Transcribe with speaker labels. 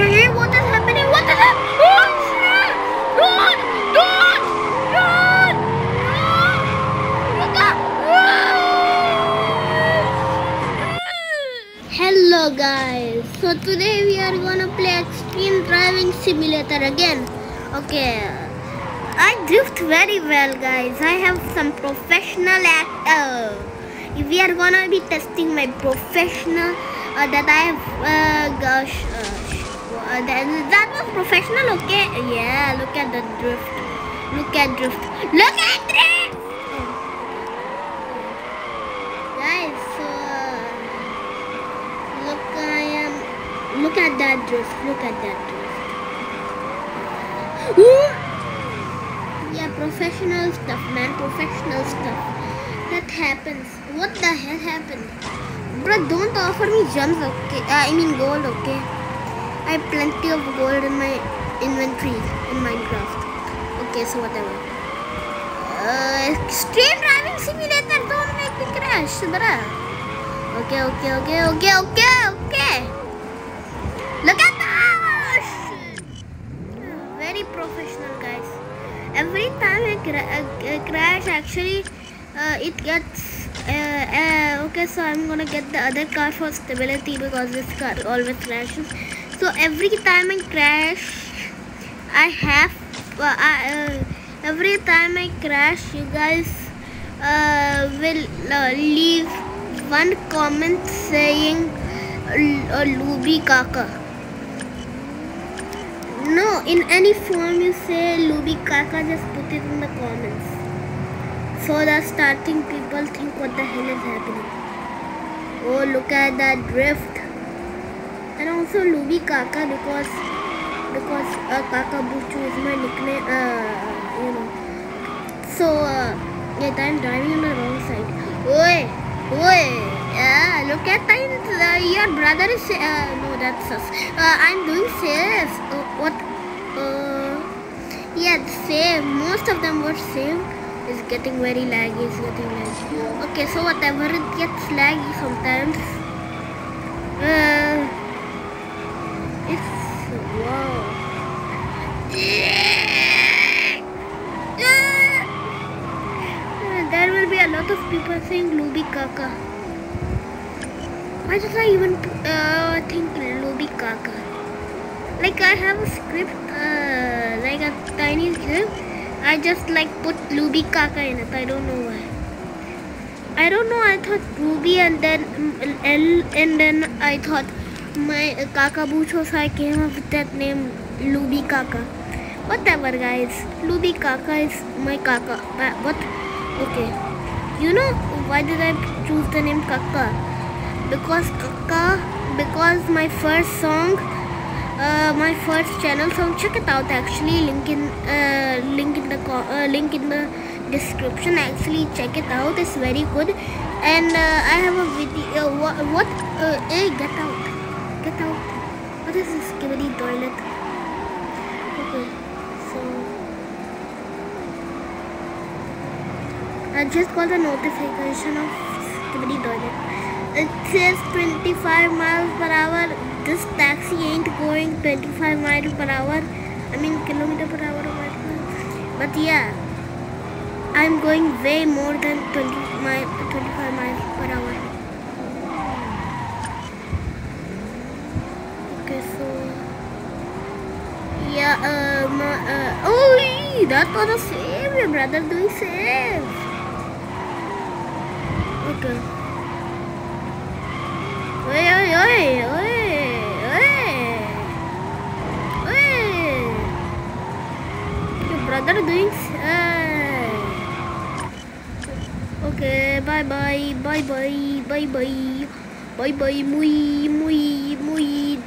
Speaker 1: Hey, what is happening? What is happening? Hello guys. So today we are gonna play Extreme Driving Simulator again. Okay. I drift very well guys. I have some professional actor. We are gonna be testing my professional uh, that I have uh, gosh uh, uh, that, that was professional okay? Yeah look at the drift. Look at drift. Look at drift! Guys so look I am look at that drift look at that drift. Ooh! yeah professional stuff man professional stuff. That happens. What the hell happened? Bro don't offer me gems okay? Uh, I mean gold okay I have plenty of gold in my inventory in Minecraft. Okay, so whatever. Uh, extreme driving simulator, don't make me crash, bruh. Okay, okay, okay, okay, okay, okay. Look at that! Very professional, guys. Every time I cra uh, crash, actually, uh, it gets. Uh, uh, okay, so I'm gonna get the other car for stability because this car always crashes so every time I crash I have uh, I, uh, every time I crash you guys uh, will uh, leave one comment saying uh, Luby Kaka. No in any form you say Luby Kaka just put it in the comments. So the starting people think what the hell is happening. Oh look at that drift and also Luby Kaka because because uh, Kaka Buchu is my nickname. Uh, you know. So uh, yeah, I'm driving on the wrong side. Oi, oi, yeah. Look at time. Uh, your brother is. Uh, no, that's us. Uh, I'm doing safe. Uh, what? Uh, yeah, same Most of them were same It's getting very laggy. It's getting laggy. Okay, so whatever it gets laggy sometimes. Uh, of saying Luby Kaka. Why did I even uh, think Luby Kaka? Like I have a script, uh, like a tiny script. I just like put Luby Kaka in it. I don't know why. I don't know. I thought Ruby and then L and then I thought my uh, Kaka Bucho, so I came up with that name Luby Kaka. Whatever, guys. Luby Kaka is my Kaka. But what? Okay. You know why did I choose the name Kaka? Because Kaka, because my first song, uh, my first channel song. Check it out. Actually, link in uh, link in the uh, link in the description. Actually, check it out. It's very good. And uh, I have a video. Uh, what? what uh, hey, get out. Get out. What is this skibidi toilet? Okay, so I just got a notification of skibidi toilet. It says 25 miles per hour. This taxi ain't going 25 miles per hour. I mean kilometer per hour. But yeah, I'm going way more than 20 mile, 25 miles per hour. Okay, so yeah, um, uh, oh, that was a save, your brother doing save. Oi, oi, oi, oi, oi, oi. Your brother doing save. Okay, bye bye, bye bye, bye bye, bye bye, muy, muy, muy.